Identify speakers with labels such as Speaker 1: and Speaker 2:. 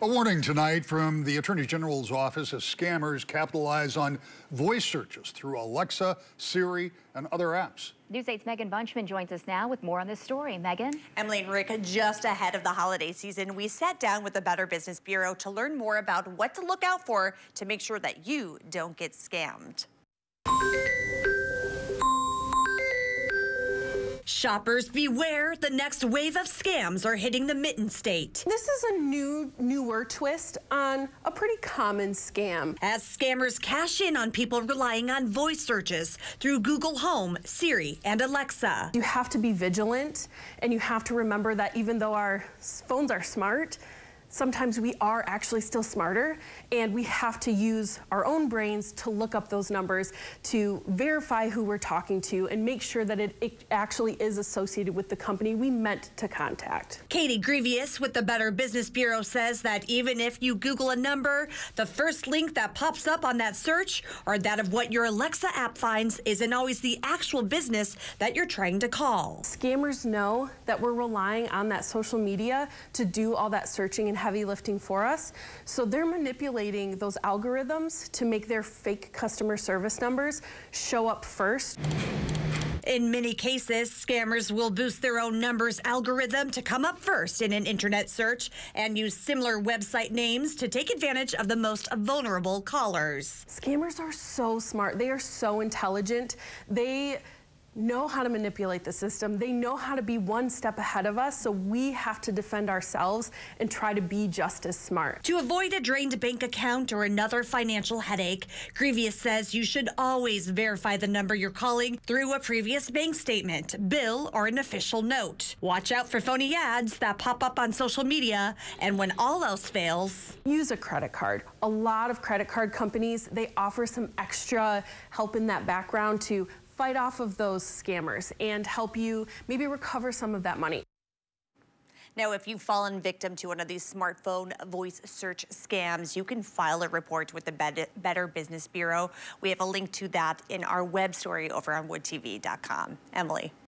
Speaker 1: A warning tonight from the Attorney General's office as scammers capitalize on voice searches through Alexa, Siri, and other apps.
Speaker 2: News 8's Megan Bunchman joins us now with more on this story. Megan?
Speaker 3: Emily and Rick, just ahead of the holiday season, we sat down with the Better Business Bureau to learn more about what to look out for to make sure that you don't get scammed. Shoppers beware, the next wave of scams are hitting the Mitten State.
Speaker 4: This is a new, newer twist on a pretty common scam.
Speaker 3: As scammers cash in on people relying on voice searches through Google Home, Siri, and Alexa.
Speaker 4: You have to be vigilant and you have to remember that even though our phones are smart, sometimes we are actually still smarter and we have to use our own brains to look up those numbers to verify who we're talking to and make sure that it, it actually is associated with the company we meant to contact.
Speaker 3: Katie Grevious with the Better Business Bureau says that even if you Google a number, the first link that pops up on that search or that of what your Alexa app finds isn't always the actual business that you're trying to call.
Speaker 4: Scammers know that we're relying on that social media to do all that searching and heavy lifting for us. So they're manipulating those algorithms to make their fake customer service numbers show up first.
Speaker 3: In many cases, scammers will boost their own numbers algorithm to come up first in an internet search and use similar website names to take advantage of the most vulnerable callers.
Speaker 4: Scammers are so smart. They are so intelligent. They know how to manipulate the system. They know how to be one step ahead of us, so we have to defend ourselves and try to be just as smart.
Speaker 3: To avoid a drained bank account or another financial headache, Grevious says you should always verify the number you're calling through a previous bank statement, bill, or an official note. Watch out for phony ads that pop up on social media, and when all else fails,
Speaker 4: use a credit card. A lot of credit card companies, they offer some extra help in that background to fight off of those scammers and help you maybe recover some of that money.
Speaker 3: Now, if you've fallen victim to one of these smartphone voice search scams, you can file a report with the Better Business Bureau. We have a link to that in our web story over on woodtv.com. Emily.